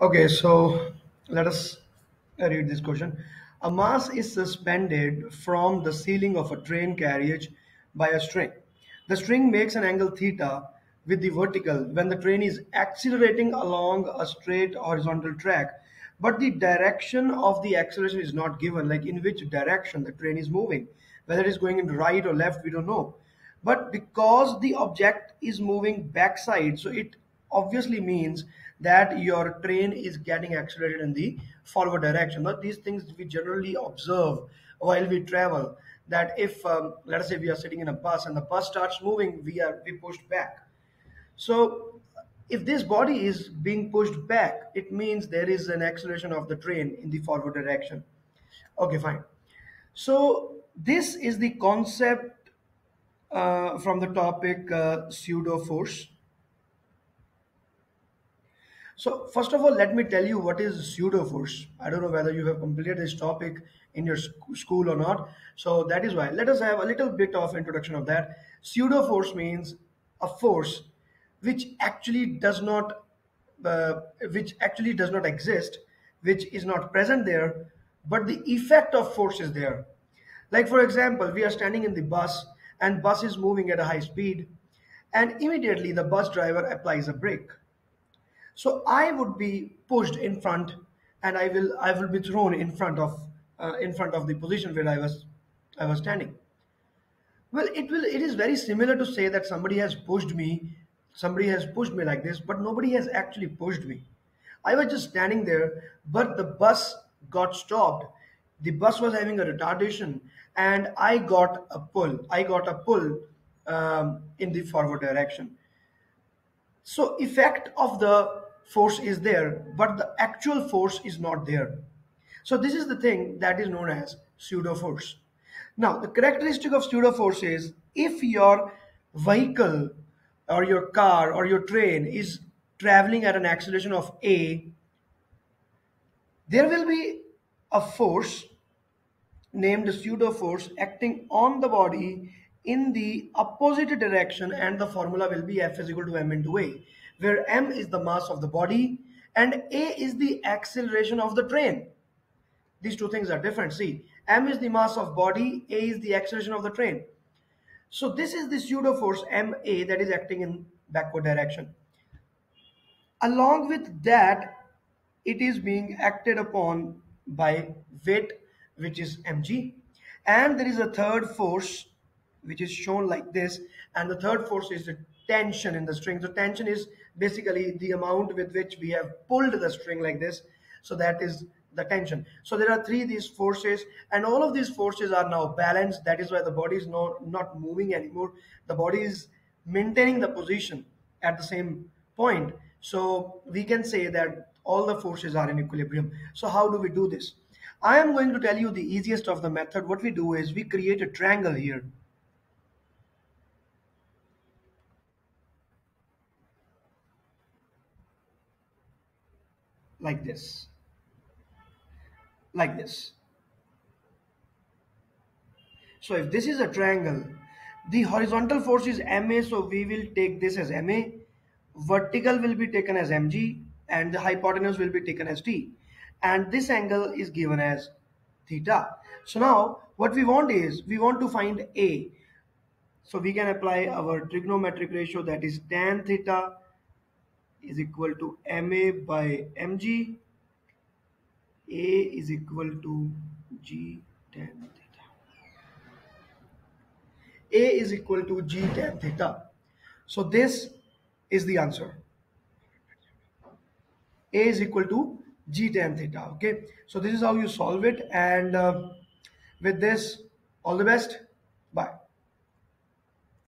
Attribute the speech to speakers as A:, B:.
A: Okay, so let us read this question. A mass is suspended from the ceiling of a train carriage by a string. The string makes an angle theta with the vertical when the train is accelerating along a straight horizontal track, but the direction of the acceleration is not given, like in which direction the train is moving. Whether it is going in right or left, we don't know. But because the object is moving backside, so it obviously means that your train is getting accelerated in the forward direction. Now, these things we generally observe while we travel. That if, um, let us say, we are sitting in a bus and the bus starts moving, we are we pushed back. So, if this body is being pushed back, it means there is an acceleration of the train in the forward direction. Okay, fine. So, this is the concept uh, from the topic uh, pseudo force. So first of all, let me tell you what is pseudo force. I don't know whether you have completed this topic in your sc- school or not. So that is why. Let us have a little bit of introduction of that. Pseudo force means a force which actually does not, uh, which actually does not exist, which is not present there, but the effect of force is there. Like for example, we are standing in the bus and bus is moving at a high speed and immediately the bus driver applies a brake so I would be pushed in front, and I will I will be thrown in front of uh, in front of the position where I was I was standing. Well, it will it is very similar to say that somebody has pushed me, somebody has pushed me like this, but nobody has actually pushed me. I was just standing there, but the bus got stopped. The bus was having a retardation, and I got a pull. I got a pull um, in the forward direction. So effect of the force is there, but the actual force is not there. So this is the thing that is known as pseudo force. Now the characteristic of pseudo force is if your vehicle or your car or your train is traveling at an acceleration of a, there will be a force named pseudo force acting on the body in the opposite direction and the formula will be F is equal to m into a where m is the mass of the body and a is the acceleration of the train. These two things are different. See, m is the mass of body, a is the acceleration of the train. So this is the pseudo force ma that is acting in backward direction. Along with that, it is being acted upon by weight, which is mg. And there is a third force, which is shown like this. And the third force is the tension in the string. So tension is basically the amount with which we have pulled the string like this. So that is the tension. So there are three these forces, and all of these forces are now balanced. That is why the body is no, not moving anymore. The body is maintaining the position at the same point. So we can say that all the forces are in equilibrium. So how do we do this? I am going to tell you the easiest of the method. What we do is we create a triangle here. Like this. Like this. So if this is a triangle, the horizontal force is MA, so we will take this as MA. Vertical will be taken as MG and the hypotenuse will be taken as T. And this angle is given as theta. So now what we want is, we want to find A. So we can apply our trigonometric ratio that is tan theta is equal to MA by MG. A is equal to G tan theta. A is equal to G tan theta. So this is the answer. A is equal to G tan theta. Okay. So this is how you solve it. And uh, with this, all the best.